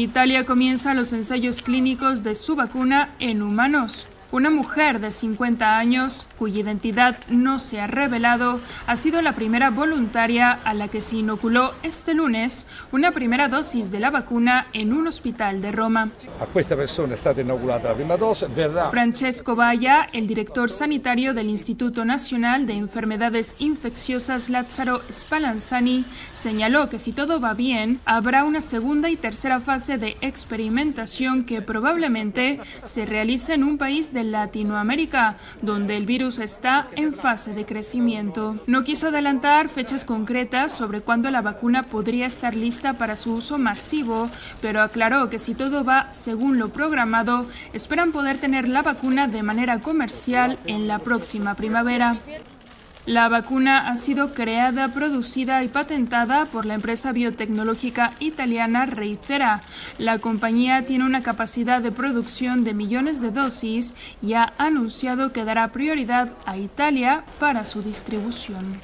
Italia comienza los ensayos clínicos de su vacuna en humanos. Una mujer de 50 años, cuya identidad no se ha revelado, ha sido la primera voluntaria a la que se inoculó este lunes una primera dosis de la vacuna en un hospital de Roma. A esta persona stata inoculata la prima dosis, verrà... Francesco Baya, el director sanitario del Instituto Nacional de Enfermedades Infecciosas Lázaro Spallanzani, señaló que si todo va bien, habrá una segunda y tercera fase de experimentación que probablemente se realice en un país de Latinoamérica, donde el virus está en fase de crecimiento. No quiso adelantar fechas concretas sobre cuándo la vacuna podría estar lista para su uso masivo, pero aclaró que si todo va según lo programado, esperan poder tener la vacuna de manera comercial en la próxima primavera. La vacuna ha sido creada, producida y patentada por la empresa biotecnológica italiana Reicera. La compañía tiene una capacidad de producción de millones de dosis y ha anunciado que dará prioridad a Italia para su distribución.